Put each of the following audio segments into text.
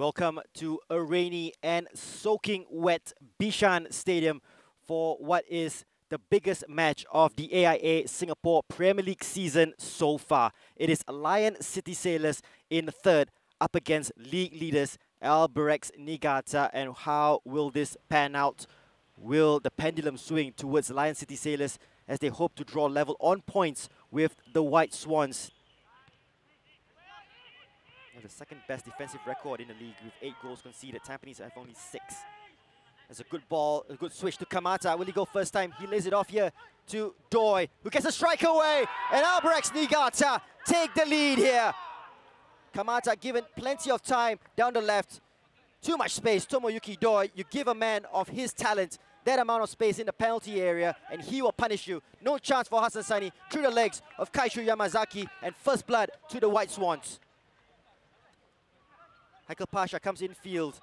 Welcome to a rainy and soaking wet Bishan Stadium for what is the biggest match of the AIA Singapore Premier League season so far. It is Lion City Sailors in third up against league leaders Albirex Niigata and how will this pan out? Will the pendulum swing towards Lion City Sailors as they hope to draw level on points with the White Swans? The second best defensive record in the league with eight goals conceded. Tampines have only six. There's a good ball, a good switch to Kamata. Will he go first time? He lays it off here to Doi, who gets a strike away. And Albirex Niigata take the lead here. Kamata given plenty of time down the left. Too much space, Tomoyuki Doi. You give a man of his talent that amount of space in the penalty area and he will punish you. No chance for Hassan Sunny through the legs of Kaishu Yamazaki and first blood to the White Swans. Haiqal Pashia comes in field.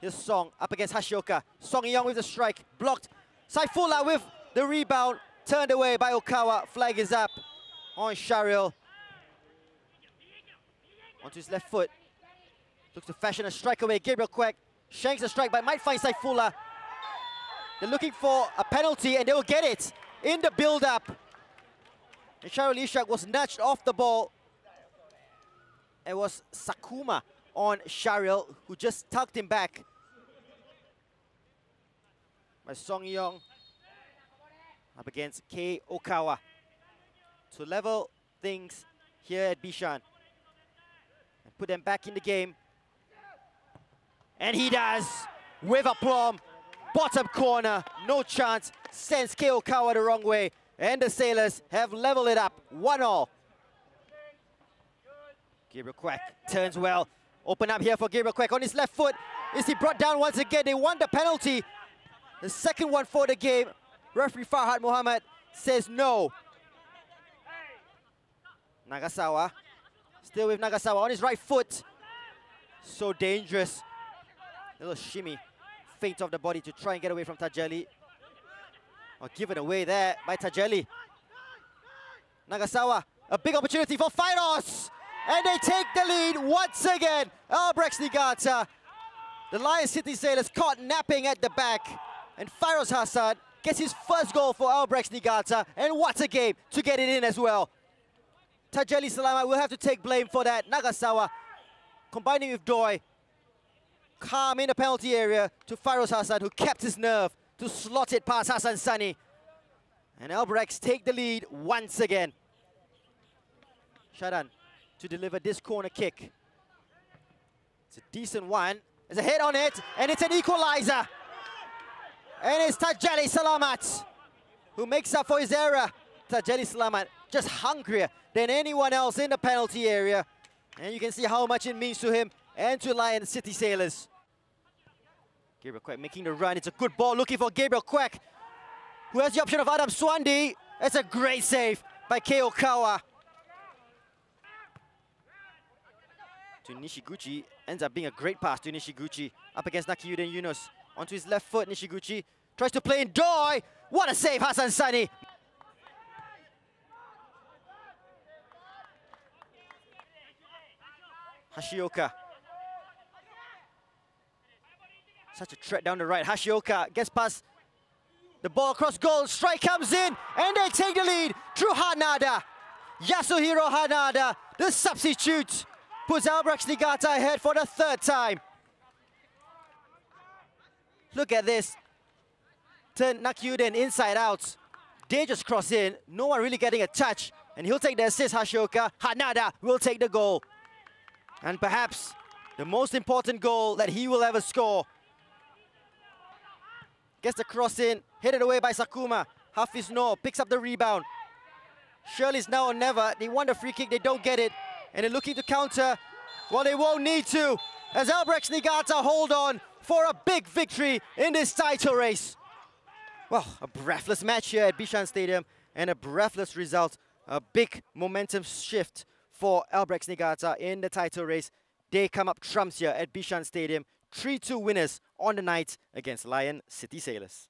Here's Song up against Hashioka. Song Uiyoung with the strike, blocked. Saifullah with the rebound, turned away by Okawa. Flag is up on Shahril. Onto his left foot. Looks to fashion a strike away. Gabriel Quek shanks a strike, but might find Saifullah. They're looking for a penalty, and they will get it in the build-up. And Shahril Ishak was nudged off the ball. It was Sakuma on Shahril, who just tucked him back. By Song Uiyoung up against Kei Okawa to level things here at Bishan and put them back in the game. And he does with aplomb. Bottom corner, no chance. Sends Kei Okawa the wrong way. And the Sailors have leveled it up, one all. Gabriel Quek turns well, Open up here for Gabriel Quek on his left foot. Is he brought down once again? They won the penalty. The second one for the game. Referee Farhad Muhammad says no. Nagasawa. Still with Nagasawa on his right foot. So dangerous. Little shimmy. Feint of the body to try and get away from Tajeli. Or given away there by Tajeli. Nagasawa. A big opportunity for Fairoz. And they take the lead once again. Albirex Niigata. The Lion City Sailors caught napping at the back. And Fairoz Hasan gets his first goal for Albirex Niigata. And what a game to get it in as well. Tajeli Salamat will have to take blame for that. Nagasawa combining with Doi. Calm in the penalty area to Fairoz Hasan who kept his nerve to slot it past Hassan Sunny. And Albirex take the lead once again. Shahdan to deliver this corner kick. It's a decent one. There's a hit on it, and it's an equalizer. And it's Tajeli Salamat who makes up for his error. Tajeli Salamat just hungrier than anyone else in the penalty area. And you can see how much it means to him and to Lion City Sailors. Gabriel Quek making the run. It's a good ball looking for Gabriel Quek, who has the option of Adam Swandi. It's a great save by Kei Okawa. To Nishiguchi. Ends up being a great pass to Nishiguchi. Up against Naqiuddin Eunos. Onto his left foot, Nishiguchi. Tries to play in Doi. What a save, Hassan Sunny. Hashioka. Such a threat down the right. Hashioka gets past the ball across goal. Strike comes in, and they take the lead through Hanada. Yasuhiro Hanada, the substitute puts Albirex Niigata ahead for the third time. Look at this. Turn Naqiuddin inside out. Just cross in. No one really getting a touch. And he'll take the assist, Hashioka. Hanada will take the goal. And perhaps the most important goal that he will ever score. Gets the cross in, headed away by Sakuma. Hafiz Nor picks up the rebound. Shirley's now or never. They want the free kick, they don't get it and they're looking to counter. Well, they won't need to, as Albirex Niigata hold on for a big victory in this title race. Well, a breathless match here at Bishan Stadium and a breathless result. A big momentum shift for Albirex Niigata in the title race. They come up trumps here at Bishan Stadium. 3-2 winners on the night against Lion City Sailors.